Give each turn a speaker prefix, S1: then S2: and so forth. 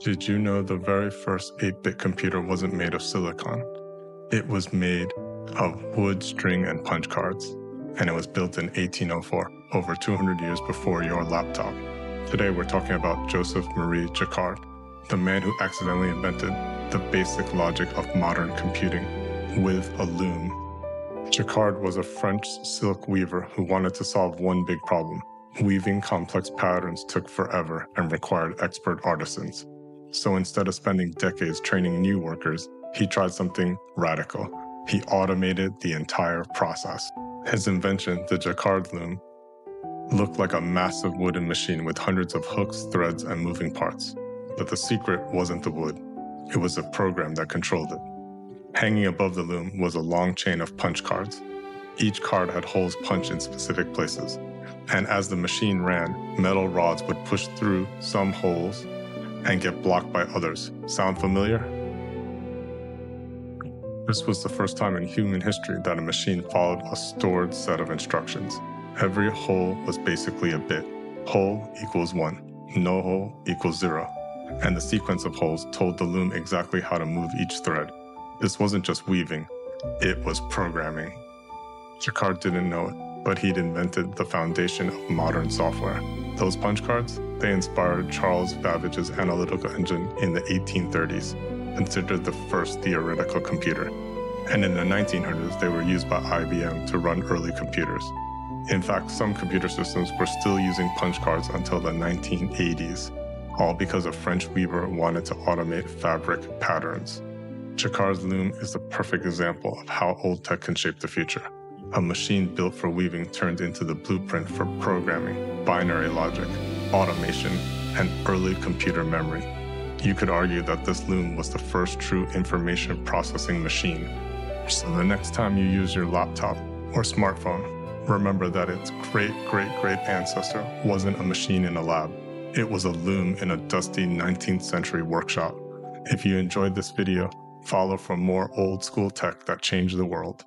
S1: Did you know the very first 8 bit computer wasn't made of silicon? It was made of wood, string, and punch cards, and it was built in 1804, over 200 years before your laptop. Today we're talking about Joseph Marie Jacquard, the man who accidentally invented the basic logic of modern computing with a loom. Jacquard was a French silk weaver who wanted to solve one big problem. Weaving complex patterns took forever and required expert artisans. So instead of spending decades training new workers, he tried something radical. He automated the entire process. His invention, the Jacquard loom, looked like a massive wooden machine with hundreds of hooks, threads, and moving parts. But the secret wasn't the wood, it was a program that controlled it. Hanging above the loom was a long chain of punch cards. Each card had holes punched in specific places. And as the machine ran, metal rods would push through some holes and get blocked by others. Sound familiar? This was the first time in human history that a machine followed a stored set of instructions. Every hole was basically a bit. Hole equals one, no hole equals zero. And the sequence of holes told the loom exactly how to move each thread. This wasn't just weaving, it was programming. Jacquard didn't know it, but he'd invented the foundation of modern software. Those punch cards, they inspired Charles Babbage's analytical engine in the 1830s, considered the first theoretical computer. And in the 1900s, they were used by IBM to run early computers. In fact, some computer systems were still using punch cards until the 1980s, all because a French weaver wanted to automate fabric patterns. Jacquard's loom is the perfect example of how old tech can shape the future. A machine built for weaving turned into the blueprint for programming, binary logic, automation, and early computer memory. You could argue that this loom was the first true information processing machine. So the next time you use your laptop or smartphone, remember that its great great great ancestor wasn't a machine in a lab. It was a loom in a dusty 19th century workshop. If you enjoyed this video, Follow for more old school tech that changed the world.